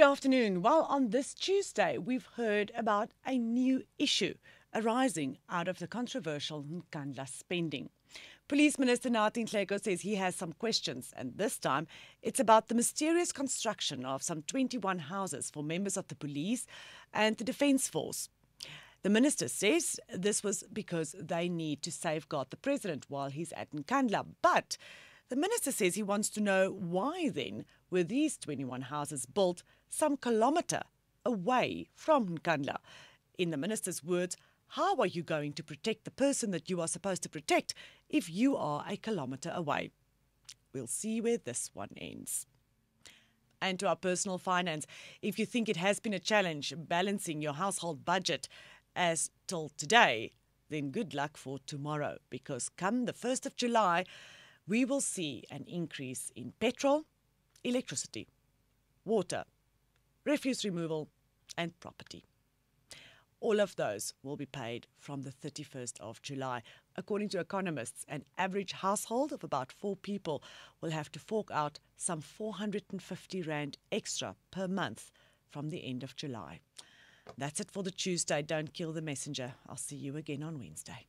Good afternoon. Well, on this Tuesday, we've heard about a new issue arising out of the controversial Nkandla spending. Police Minister Nathi Nhleko says he has some questions, and this time it's about the mysterious construction of some 21 houses for members of the police and the Defence Force. The minister says this was because they need to safeguard the president while he's at Nkandla. But the minister says he wants to know why then were these 21 houses built some kilometre away from Nkandla. In the minister's words, how are you going to protect the person that you are supposed to protect if you are a kilometre away? We'll see where this one ends. And to our personal finance, if you think it has been a challenge balancing your household budget as till today, then good luck for tomorrow because come the 1st of July, we will see an increase in petrol, electricity, water, refuse removal, and property. All of those will be paid from the 31st of July. According to economists, an average household of about four people will have to fork out some 450 Rand extra per month from the end of July. That's it for the Tuesday. Don't kill the messenger. I'll see you again on Wednesday.